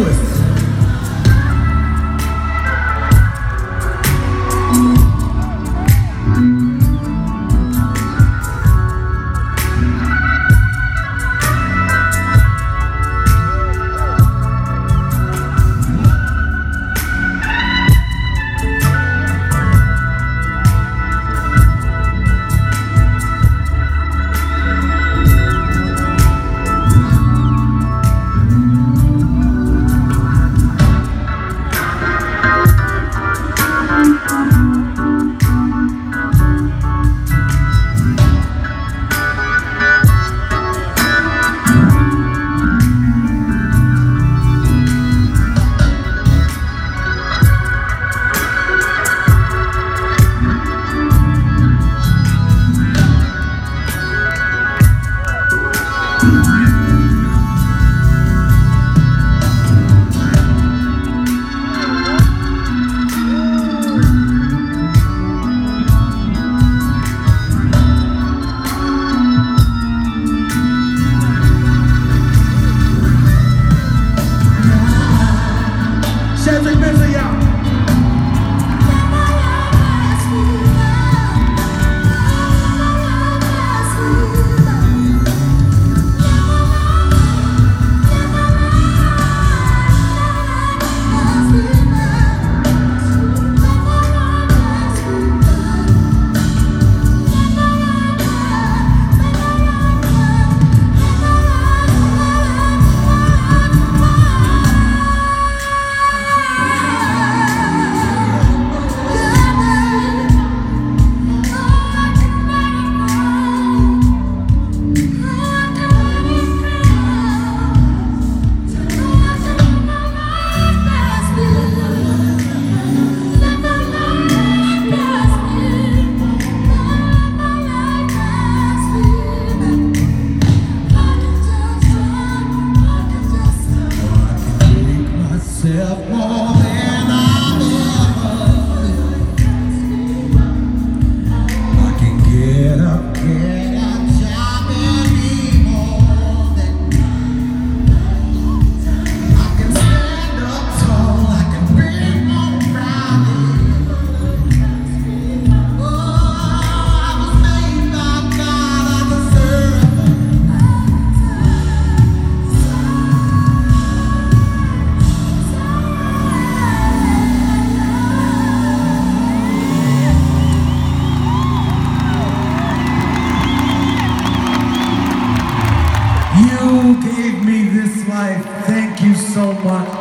continuous. so much.